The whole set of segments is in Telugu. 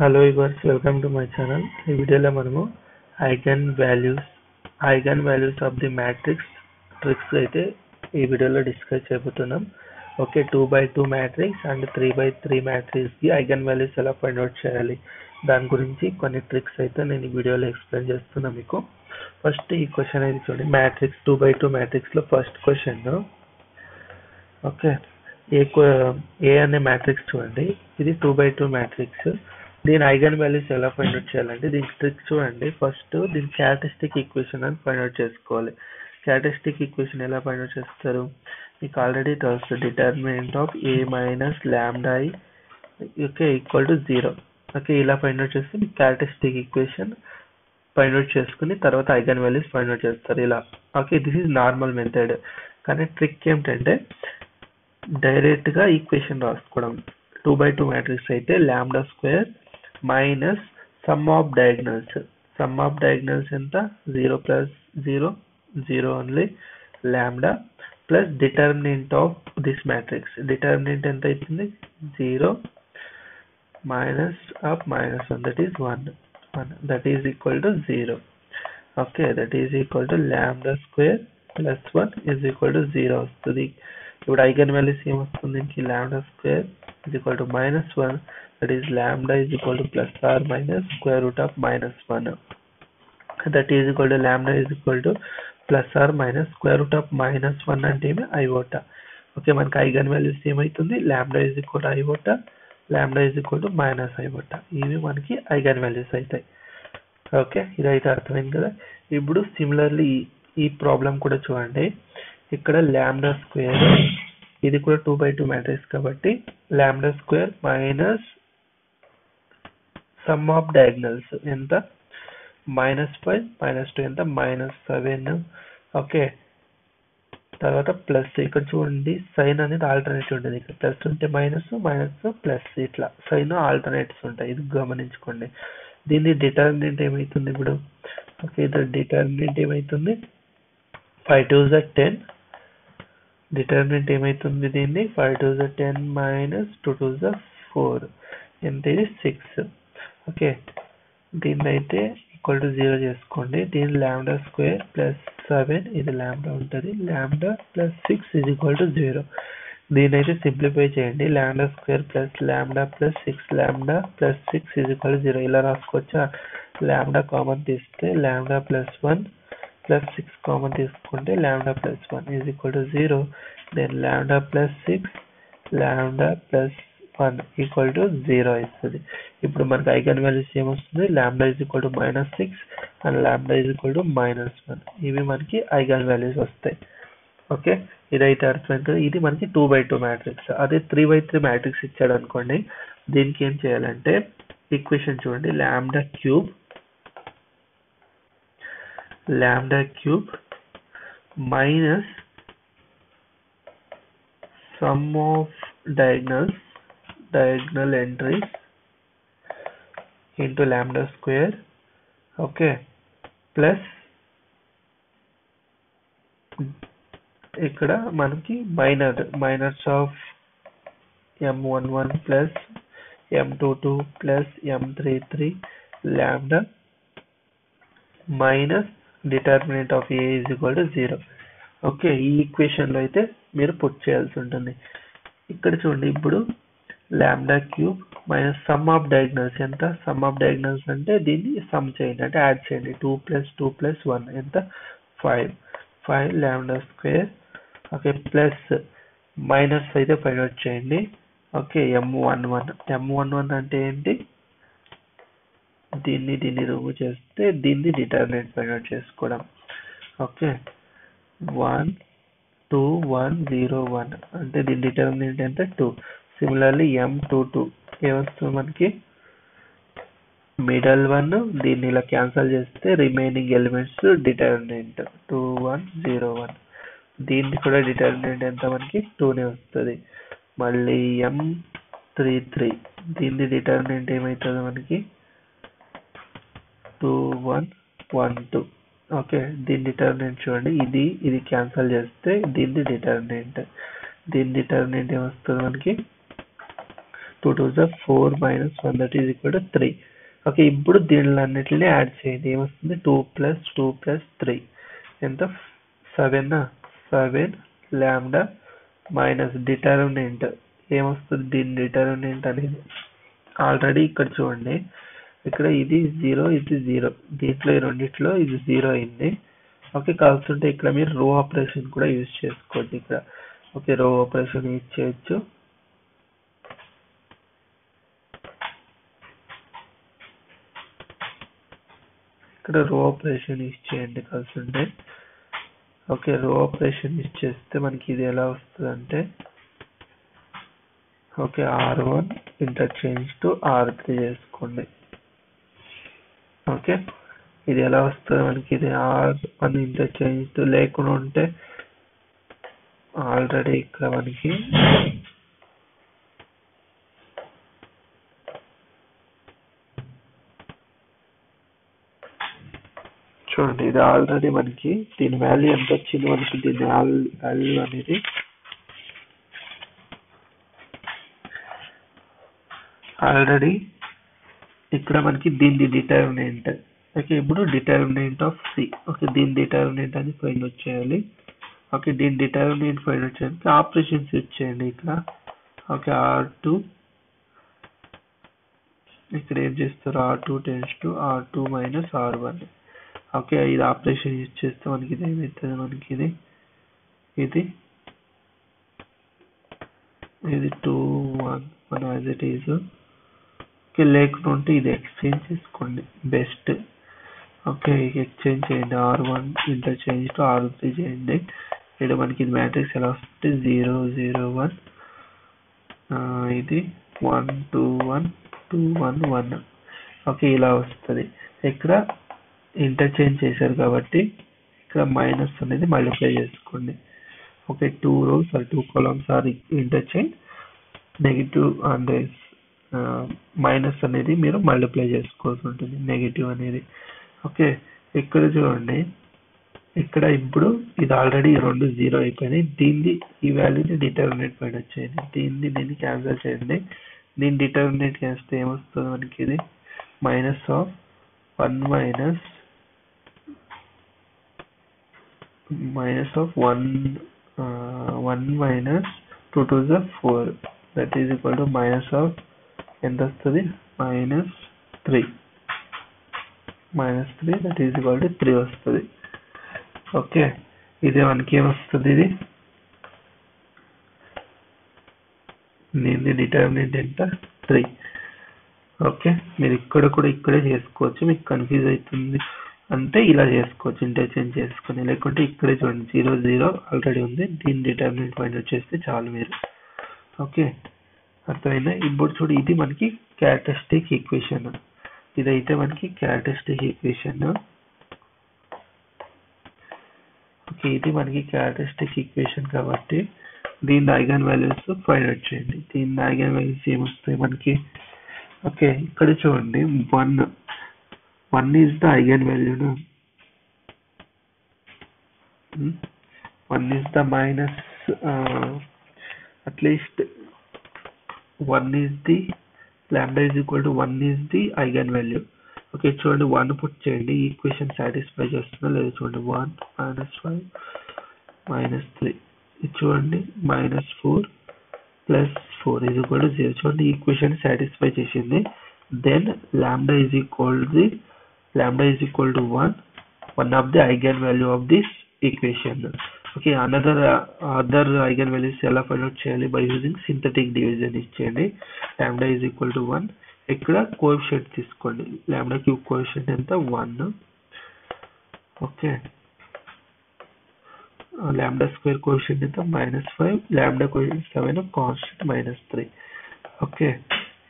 Hello viewers welcome to my channel ఈ వీడియోలో మనము eigen values eigen values of the matrix tricks అయితే ఈ వీడియోలో డిస్కస్ చేయబోతున్నాం. Okay two by two matrix and three by three మ్యాట్రిక్స్కి eigen values ఎలా ఫైండ్ అవుట్ చేయాలి? దాని గురించి కొన్ని ట్రిక్స్ అయితే నేను ఈ వీడియోలో ఎక్స్ప్లెయిన్ చేస్తున్నా మీకు. ఫస్ట్ ఈ క్వశ్చన్ అయితే చూడండి. Matrix two by two మ్యాట్రిక్స్లో first question okay A A అనే మ్యాట్రిక్స్ చూడండి. ఇది టూ బై టూ మ్యాట్రిక్స్ దీని ఐగన్ వాల్యూస్ ఎలా ఫైండ్ అవుట్ చేయాలంటే దీని ట్రిక్ చూడండి. ఫస్ట్ దీని క్యారెక్టరిస్టిక్ ఈక్వేషన్ అని ఫైండ్ అవుట్ చేసుకోవాలి. క్యారెక్టరిస్టిక్ ఈక్వేషన్ ఎలా ఫైండ్ అవుట్ చేస్తారు? మీకు ఆల్రెడీ తెలుసు determinant of A minus lambda I okay equal to zero okay ఇలా ఫైండ్ అవుట్ చేస్తే మీకు క్యారెక్టరిస్టిక్ ఈక్వేషన్ ఫైండ్ అవుట్ చేసుకుని తర్వాత ఐగన్ వాల్యూస్ ఫైండ్ అవుట్ చేస్తారు ఇలా. Okay this is normal method కానీ ట్రిక్ ఏమిటంటే డైరెక్ట్గా ఈక్వేషన్ రాసుకోవడం. టూ బై టూ మ్యాట్రిక్స్ అయితే lambda square minus sum of diagonals. Sum of diagonals in the 0 plus 0 0 only lambda plus determinant of this matrix. Determinant and the 0 minus up minus 1 that is 1 1 that is equal to 0 okay that is equal to lambda square plus 1 is equal to 0 so the eigenvalue same values ഈ വസ്തുണ്ടെങ്കിൽ lambda square. Is equal to minus 1 that is lambda is equal to plus or minus square root of minus 1 that is equal to lambda is equal to plus or minus square root of minus 1 అంటే ఏమి ఐవోటా ఓకే మనకి ఐగన్ వాల్యూస్ ఏమవుతుంది lambda is equal to iota lambda is equal to minus iota ఇవి మనకి ఐగన్ వాల్యూస్ అవుతాయి ఓకే ఇదైతే అర్థమైంది కదా ఇప్పుడు సిమిలర్లీ ఈ ప్రాబ్లం కూడా చూడండి ఇక్కడ లాంబ్డా స్క్వేర్ ఇది కూడా టూ బై టూ మ్యాట్రిక్స్ కాబట్టి lambda square minus sum of diagonals ఎంత? మైనస్ ఫైవ్ మైనస్ టూ ఎంత? మైనస్ సెవెన్ ఓకే తర్వాత ప్లస్ ఇక్కడ చూడండి సైన్ అనేది ఆల్టర్నేటివ్ ఉంటుంది. ఇక్కడ ప్లస్ ఉంటే మైనస్ మైనస్ ప్లస్ ఇట్లా. సైన్ ఆల్టర్నేటివ్స్ ఉంటాయి. ఇది గమనించుకోండి. దీన్ని డిటర్మినెంట్ ఏమవుతుంది ఇప్పుడు? ఓకే ఇది డిటర్మినెంట్ ఏమవుతుంది ఫైవ్ టూ జ టెన్ డిటర్మినెంట్ ఏమవుతుంది దీన్ని? ఫైవ్ టూ జ టెన్ మైనస్ టూ టూ జ ఫోర్. ఎంత ఇది? సిక్స్. ఓకే. దీన్ని అయితే ఈక్వల్ టు జీరో చేసుకోండి. దీని ల్యాండా స్క్వేర్ ప్లస్ సెవెన్ ఇది ల్యాండా ఉంటుంది. ల్యాండా ప్లస్ సిక్స్ ఇది ఈక్వల్ టు జీరో. దీని అయితే సింప్లిఫై చేయండి. Lambda square plus lambda plus six. Lambda plus six ఇది ఈక్వల్ జీరో. ఇలా రాసుకోవచ్చా? ల్యాండా కామన్ తీస్తే lambda plus one plus six common తీసుకుంటే lambda plus one is equal to zero then lambda plus six lambda plus one equal to zero ఇస్తుంది ఇప్పుడు మనకి ఐగన్ వాల్యూస్ ఏమొస్తుంది lambda is equal to minus six and lambda is equal to minus one ఇవి మనకి ఐగన్ వాల్యూస్ వస్తాయి. ఓకే ఇదైతే అర్థమైంది. కదా ఇది మనకి టూ బై టూ మ్యాట్రిక్స్ అదే త్రీ బై త్రీ మ్యాట్రిక్స్ ఇచ్చాడు అనుకోండి. దీనికి ఏం చేయాలంటే ఈక్వేషన్ చూడండి. Lambda cube lambda cube minus sum of diagonals diagonal entries into lambda square okay plus ఇక్కడ మనకి minor minors of M one one plus M two two plus M three three lambda minus Determinant of A is equal to zero okay ఈ ఈక్వేషన్లో అయితే మీరు పుట్ చేయాల్సి ఉంటుంది. ఇక్కడ చూడండి ఇప్పుడు lambda cube minus sum of diagonals ఎంత? సమ్ ఆఫ్ డయాగ్నల్స్ అంటే దీన్ని సమ్ చేయండి. అంటే యాడ్ చేయండి. Two plus two plus one ఎంత? Five five lambda square okay plus minus అయితే ఫైండ్ అవుట్ చేయండి okay M one one M one one అంటే ఏంటి? దీన్ని దీన్ని రిమూవ్ చేస్తే దీన్ని డిటర్మినెంట్ ఫైండ్ అవుట్ చేసుకోవడం. Okay one two one zero one అంటే దీని డిటర్మినెంట్ ఎంత two similarly M two two ఏమొస్తుంది మనకి? మిడల్ వన్ దీన్ని ఇలా క్యాన్సల్ చేస్తే remaining elements determinant two one zero one దీన్ని కూడా డిటర్మినెంట్ ఎంత మనకి? టూనే వస్తుంది. మళ్ళీ ఎం త్రీ త్రీ దీన్ని డిటర్మినెంట్ ఏమవుతుంది మనకి? Two one one two. Okay దీని డిటర్మినెంట్ చూడండి. ఇది ఇది క్యాన్సల్ చేస్తే దీన్ని డిటర్మినెంట్. దీని డిటర్మినెంట్ ఏమొస్తుంది మనకి? టూ టూ జా four minus one that is equal to three. Okay ఇప్పుడు దీనిలో అన్నిటిని యాడ్ చేయండి. ఏమొస్తుంది? Two plus two plus three. ఎంత? Seven seven lambda minus determinant. ఏమొస్తుంది? దీని డిటర్మినెంట్ అనేది. ఆల్రెడీ ఇక్కడ చూడండి. ఇక్కడ ఇది జీరో ఇది జీరో. దీంట్లో ఈ రెండిట్లో ఇది జీరో అయింది. ఓకే కావాల్సింటే ఇక్కడ మీరు రో ఆపరేషన్ కూడా యూజ్ చేసుకోవచ్చు ఇక్కడ. ఓకే రో ఆపరేషన్ యూజ్ చేయొచ్చు. ఇక్కడ రో ఆపరేషన్ యూజ్ చేయండి కావాల్సింటే. ఓకే రో ఆపరేషన్ యూజ్ చేస్తే మనకి ఇది ఎలా వస్తుంది అంటే okay R one interchange to R three చేసుకోండి. ఓకే? ఇది ఎలా వస్తుంది మనకి? ఇది ఆర్ అని ఇంటర్చేంజ్ లేకుండా ఉంటే ఆల్రెడీ ఇక్కడ మనకి చూడండి ఇది ఆల్రెడీ మనకి దీని వాల్యూ ఎంత వచ్చింది మనకి? దీని వాల్యూ అనేది ఆల్రెడీ ఇక్కడ మనకి దీని డిటర్మినెంట్ ఓకే ఇప్పుడు డిటర్మినెంట్ ఆఫ్ సి ఓకే దీని డిటర్మినెంట్ అని ఫైండ్ వచ్చేయాలి. ఓకే దీని డిటర్మినెంట్ ఫైండ్ వచ్చేయాలి ఆపరేషన్స్ యూజ్ చేయండి ఇక్కడ. ఓకే ఆర్ టూ ఇక్కడ ఏం చేస్తారు? R two tends to R two minus R one okay ఇది ఆపరేషన్ యూజ్ చేస్తే మనకి ఇది ఏమవుతుంది మనకి ఇది ఇది ఇది two one one as it is లేకుండా ఉంటే ఇది ఎక్స్చేంజ్ చేసుకోండి. బెస్ట్ ఓకే ఎక్స్చేంజ్ చేయండి. R one interchange to R three చేయండి. ఇక్కడ మనకి ఇది మ్యాట్రిక్స్ ఎలా వస్తుంది? జీరో జీరో వన్ ఇది one two one two one one okay ఇలా వస్తుంది. ఇక్కడ ఇంటర్చేంజ్ చేశారు కాబట్టి ఇక్కడ మైనస్ అనేది మల్టిప్లై చేసుకోండి. Okay two rows or two columns or interchange negative అంటే మైనస్ అనేది మీరు మల్టిప్లై చేసుకోవాల్సి ఉంటుంది. నెగిటివ్ అనేది. ఓకే ఇక్కడ చూడండి. ఇక్కడ ఇప్పుడు ఇది ఆల్రెడీ రెండు జీరో అయిపోయినాయి దీన్ని ఈ వాల్యూని డిటర్మినేట్ పైన వచ్చేయండి. దీన్ని దీన్ని క్యాన్సిల్ చేయండి. దీన్ని డిటర్మినేట్ చేస్తే ఏమొస్తుంది మనకి ఇది? Minus of one minus minus of one one minus two two జ four that is equal to minus of ఎంత వస్తుంది? Minus three minus three that is equal to three వస్తుంది. ఓకే ఇది మనకి ఏమొస్తుంది ఇది? దీని డిటర్మినెంట్ ఎంత? త్రీ ఓకే మీరు ఇక్కడ కూడా ఇక్కడే చేసుకోవచ్చు. మీకు కన్ఫ్యూజ్ అవుతుంది. అంటే ఇలా చేసుకోవచ్చు. ఇంటర్చేంజ్ చేసుకుని. లేకుంటే ఇక్కడే చూడండి. జీరో జీరో ఆల్రెడీ ఉంది. దీని డిటర్మినెంట్ పాయింట్ వచ్చేస్తే చాలు మీరు. ఓకే అర్థమైందా? ఇప్పుడు చూడు ఇది మనకి క్యారెక్టరిస్టిక్ ఈక్వేషన్ ఇదైతే మనకి క్యారెక్టరిస్టిక్ ఈక్వేషన్ ఓకే ఇది మనకి క్యారెక్టరిస్టిక్ ఈక్వేషన్ కాబట్టి దీని ఐగన్ వాల్యూస్ ఫైండ్ అవుట్ చేయండి. దీని ఐగన్ వాల్యూస్ ఏమొస్తాయి మనకి? ఓకే ఇక్కడ చూడండి. One one is the eigen వాల్యూను one is the minus at least one is the lambda is equal to 1 is the eigen okay చూడండి వన్ పుట్ చేయండి. ఈక్వేషన్ సాటిస్ఫై చేస్తుందో లేదు చూడండి. One minus five minus three ఇది చూడండి మైనస్ ఫోర్ ప్లస్ ఫోర్ ఇది కూడా జీరో చూడండి ఈక్వేషన్ సాటిస్ఫై చేసింది. Then lambda is equal the lambda is equal to one one of the eigen value of this equation okay another other eigen values ఎలా ఫైండ్ అవుట్ చేయాలి? బై యూజింగ్ సింథటిక్ డివిజన్ ఇచ్చేయండి. Lambda is equal to one ఇక్కడ కోఎఫిషియంట్ తీసుకోండి. ల్యాండా క్యూబ్ కోఎఫిషియంట్ ఎంత? One okay. Lambda square coefficient ఎంత? Minus five lambda coefficient seven constant minus three okay.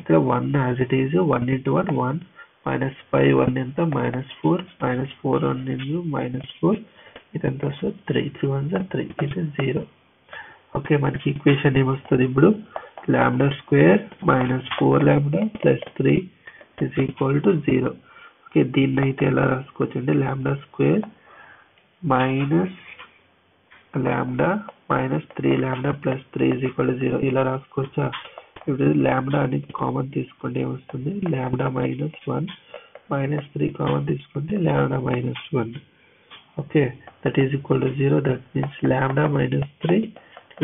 ఇక్కడ one as it is one into one one minus five one ఎంత? Minus four minus four one into minus four ఇది ఎంత వస్తుంది త్రీ త్రీ వన్ జా త్రీ ఇది జీరో ఓకే మనకి ఈక్వేషన్ ఏమొస్తుంది ఇప్పుడు? Lambda square minus four lambda plus three is equal to zero okay దీన్ని అయితే ఎలా రాసుకోవచ్చు అంటే lambda square minus lambda minus three lambda plus three is equal to zero ఇలా రాసుకోవచ్చా? ఇప్పుడు ల్యాండా అనేది కామన్ తీసుకుంటే ఏమొస్తుంది? Lambda minus one minus three common తీసుకుంటే lambda minus one okay that is equal to zero that means lambda minus three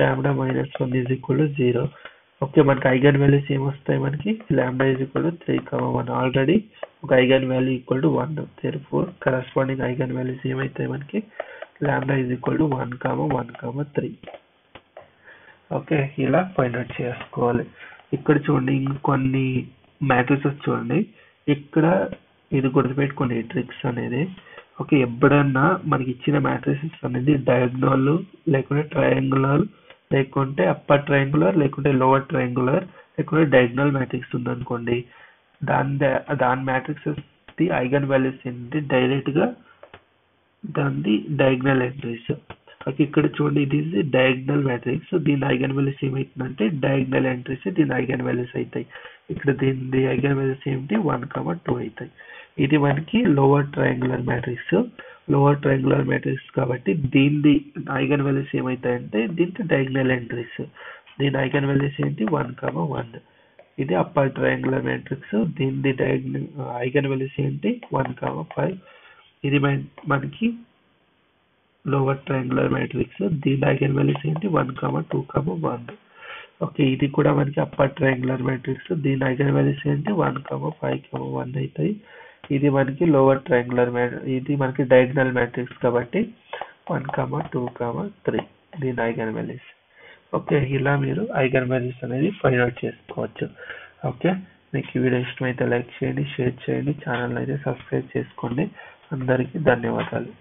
lambda minus one is equal to zero okay మనకి ఐగన్ వాల్యూస్ ఏమొస్తాయి మనకి? Lambda is equal to three comma one already ఒక eigen value equal to one therefore corresponding eigen values ఏమవుతాయి మనకి? Lambda is equal to one comma one comma three okay ఇలా ఫైండ్ అవుట్ చేసుకోవాలి. ఇక్కడ చూడండి ఇంకొన్ని మ్యాట్రిసెస్ చూడండి. ఇక్కడ ఇది గుర్తుపెట్టుకోండి ట్రిక్స్ అనేది. ఓకే ఎప్పుడన్నా మనకి ఇచ్చిన మ్యాట్రిసెస్ అనేది డయాగ్నల్ లేకుంటే ట్రయాంగులర్ లేకుంటే అప్పర్ ట్రయాంగులర్ లేకుంటే లోవర్ ట్రయాంగులర్ లేకుంటే డయాగ్నల్ మ్యాట్రిక్స్ ఉందనుకోండి దాని దాని మ్యాట్రిక్సెస్ ది ఐగన్ వాల్యూస్ ఏంటి డైరెక్ట్గా దాని డయాగ్నల్ ఎంట్రీస్ ఓకే ఇక్కడ చూడండి ఇది ఇస్ డయాగ్నల్ మ్యాట్రిక్స్ దీని ఐగన్ వాల్యూస్ ఏమవుతుందంటే డయాగ్నల్ ఎంట్రీస్ దీని ఐగన్ వాల్యూస్ అవుతాయి. ఇక్కడ దీని ఐగన్ వాల్యూస్ ఏమిటి? వన్ కమా టూ అవుతాయి. ఇది మనకి lower triangular matrix lower triangular matrix కాబట్టి దీన్ని ఐగన్ వాల్యూస్ ఏమవుతాయంటే దీనికి డయాగ్నల్ ఎంట్రీస్ దీని ఐగన్ వాల్యూస్ ఏంటి? వన్ కమా వన్ ఇది అప్పర్ ట్రయాంగులర్ మ్యాట్రిక్స్ దీని డయాగ్నల్ ఐగన్ వాల్యూస్ ఏంటి? వన్ కమా ఫైవ్ ఇది మనకి లోవర్ ట్రయాంగులర్ మ్యాట్రిక్స్ దీని ఐగన్ వాల్యూస్ ఏంటి? One comma two comma one okay ఇది కూడా మనకి అప్పర్ ట్రయాంగులర్ మ్యాట్రిక్స్ దీని ఐగన్ వాల్యూస్ ఏంటి? One comma five comma one అవుతాయి. ఇది మనకి లోవర్ ట్రయాంగులర్ ఇది మనకి డయాగ్నల్ మ్యాట్రిక్స్ కాబట్టి one comma two comma three దీని ఐగన్ వాల్యూస్ ఓకే ఇలా మీరు ఐగన్ వాల్యూస్ అనేది ఫైండ్ అవుట్ చేసుకోవచ్చు. ఓకే మీకు ఈ వీడియో ఇష్టమైతే లైక్ చేయండి షేర్ చేయండి ఛానల్ అయితే సబ్స్క్రైబ్ చేసుకోండి. అందరికీ ధన్యవాదాలు.